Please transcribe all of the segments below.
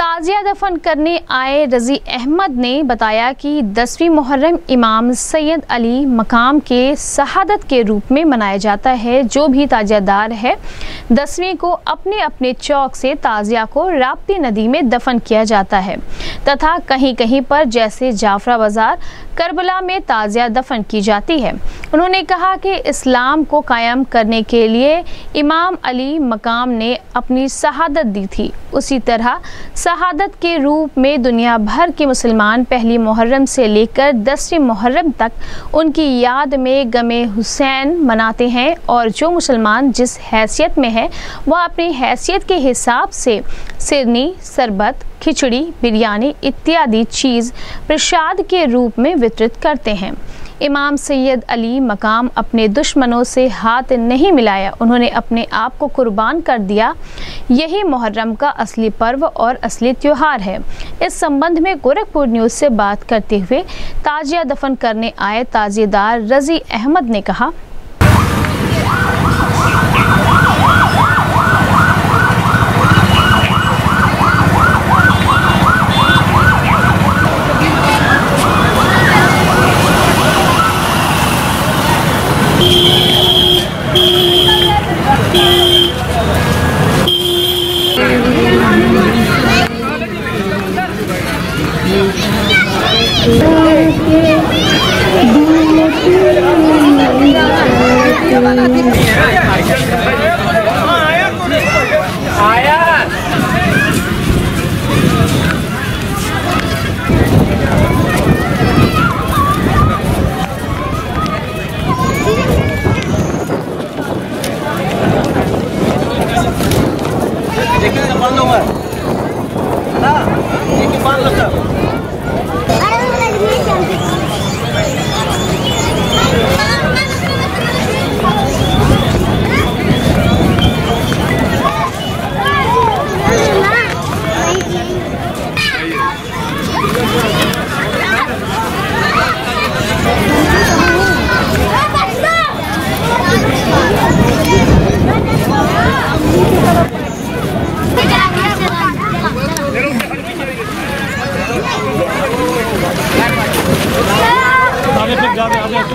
ताजिया दफन करने आए रज़ी अहमद ने बताया कि दसवीं मुहर्रम इमाम सैयद अली मकाम के शहादत के रूप में मनाया जाता है, जो भी ताजियादार है। दसवीं को अपने अपने चौक से ताजिया को राप्ती नदी में दफन किया जाता है। तथा कहीं कहीं पर जैसे जाफरा बाज़ार, करबला में ताज़िया दफन की जाती है। उन्होंने कहा कि इस्लाम को कायम करने के लिए इमाम अली मकाम ने अपनी शहादत दी थी। उसी तरह शहादत के रूप में दुनिया भर के मुसलमान पहली मुहर्रम से लेकर दसवीं मुहर्रम तक उनकी याद में गमे हुसैन मनाते हैं और जो मुसलमान जिस हैसियत में है, वह अपनी हैसियत के हिसाब से सिरनी शरबत खिचड़ी, बिरयानी इत्यादि चीज़ प्रसाद के रूप में वितरित करते हैं। इमाम सैयद अली मकाम अपने दुश्मनों से हाथ नहीं मिलाया। उन्होंने अपने आप को कुर्बान कर दिया। यही मुहर्रम का असली पर्व और असली त्यौहार है। इस संबंध में गोरखपुर न्यूज़ से बात करते हुए ताजिया दफन करने आए ताजिएदार रज़ी अहमद ने कहा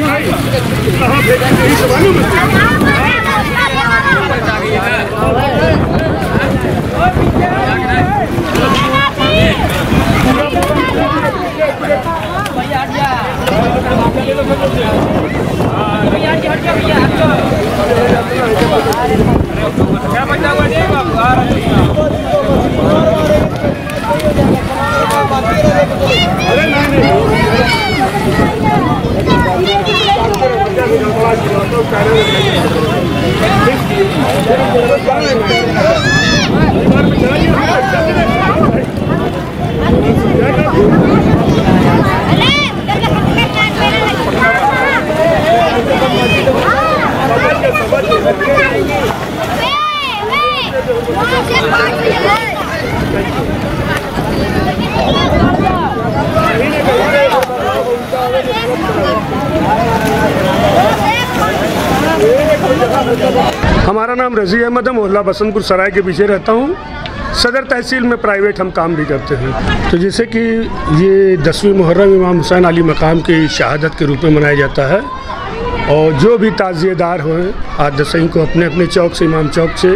तकबीर नारे हमारा नाम रज़ी अहमद है, मोहल्ला बसंतपुर सराय के पीछे रहता हूँ। सदर तहसील में प्राइवेट हम काम भी करते हैं। तो जैसे कि ये दसवीं मुहर्रम इमाम हुसैन अली मकाम की शहादत के रूप में मनाया जाता है। और जो भी ताज़िएदार हो, आज दसवीं को अपने अपने चौक से, इमाम चौक से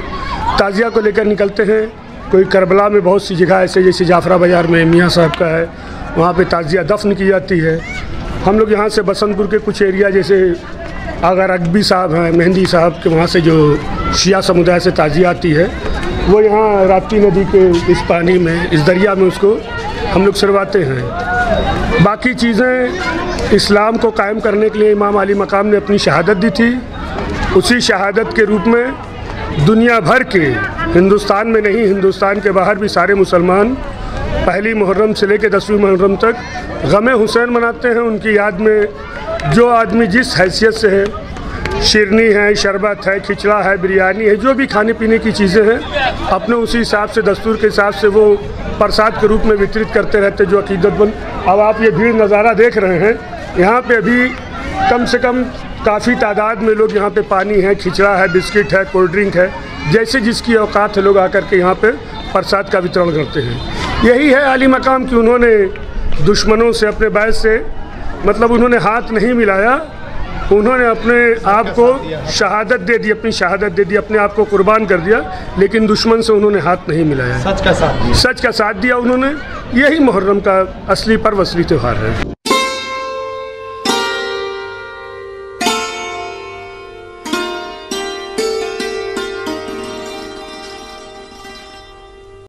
ताज़िया को लेकर निकलते हैं। कोई करबला में बहुत सी जगह ऐसे, जैसे जाफरा बाज़ार में मियाँ साहब का है, वहाँ पे ताज़िया दफन की जाती है। हम लोग यहाँ से बसंतपुर के कुछ एरिया, जैसे अगर अकबी साहब हैं, मेहंदी साहब के वहाँ से जो शिया समुदाय से ताज़िया आती है, वो यहाँ राप्ती नदी के इस पानी में, इस दरिया में उसको हम लोग सरवाते हैं। बाकी चीज़ें इस्लाम को कायम करने के लिए इमाम अली मकाम ने अपनी शहादत दी थी। उसी शहादत के रूप में दुनिया भर के, हिंदुस्तान में नहीं, हिंदुस्तान के बाहर भी सारे मुसलमान पहली मुहर्रम से लेकर दसवीं मुहर्रम तक गम हुसैन मनाते हैं। उनकी याद में जो आदमी जिस हैसियत से है शिरनी है, शरबत है, खिचड़ा है, बिरयानी है, जो भी खाने पीने की चीज़ें हैं, अपने उसी हिसाब से, दस्तूर के हिसाब से वो प्रसाद के रूप में वितरित करते रहते जो अकीदतमंद अब आप ये भीड़ नज़ारा देख रहे हैं, यहाँ पे अभी कम से कम काफ़ी तादाद में लोग यहाँ पे पानी है, खिचड़ा है, बिस्किट है, कोल्ड ड्रिंक है, जैसे जिसकी औकात है, लोग आकर के यहाँ पे प्रसाद का वितरण करते हैं। यही है आली मकाम कि उन्होंने दुश्मनों से, अपने बैस से मतलब उन्होंने हाथ नहीं मिलाया उन्होंने अपने आप को शहादत दे दी अपनी शहादत दे दी अपने आप को कुर्बान कर दिया लेकिन दुश्मन से उन्होंने हाथ नहीं मिलाया। सच का साथ दिया। सच का साथ दिया उन्होंने। यही मुहर्रम का असली पर्व असली त्यौहार है।